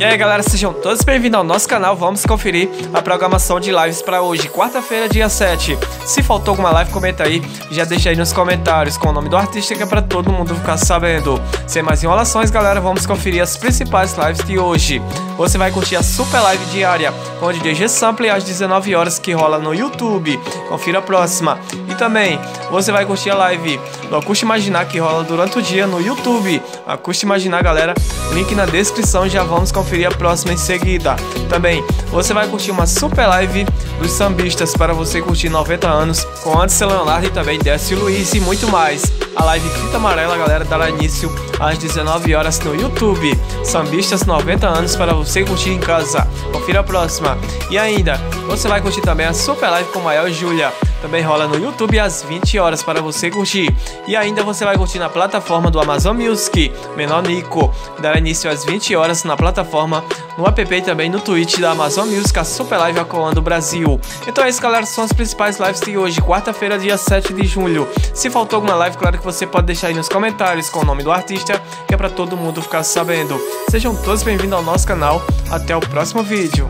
E aí galera, sejam todos bem-vindos ao nosso canal, vamos conferir a programação de lives para hoje, quarta-feira, dia 7. Se faltou alguma live, comenta aí, já deixa aí nos comentários com o nome do artista que é para todo mundo ficar sabendo. Sem mais enrolações galera, vamos conferir as principais lives de hoje. Você vai curtir a super live diária com o DJ Sample às 19 horas que rola no YouTube, confira a próxima. Também, você vai curtir a live do Acústico Imaginar que rola durante o dia no YouTube. Acústico Imaginar galera, link na descrição, já vamos conferir a próxima em seguida. Também você vai curtir uma super live dos sambistas para você curtir 90 anos com Anderson Leonardo e também Décio Luiz e muito mais. A live Fita Amarela, galera, dará início às 19 horas no YouTube. Sambistas 90 anos para você curtir em casa. Confira a próxima. E ainda, você vai curtir também a super live com Maior e Júlia. Também rola no YouTube às 20 horas para você curtir. E ainda você vai curtir na plataforma do Amazon Music, Menor Nico. Dará início às 20 horas na plataforma, no app e também no Twitch da Amazon Music, a Super Live Acolando Brasil. Então é isso, galera. São as principais lives de hoje, quarta-feira, dia 7 de julho. Se faltou alguma live, claro que você pode deixar aí nos comentários com o nome do artista, que é para todo mundo ficar sabendo. Sejam todos bem-vindos ao nosso canal. Até o próximo vídeo.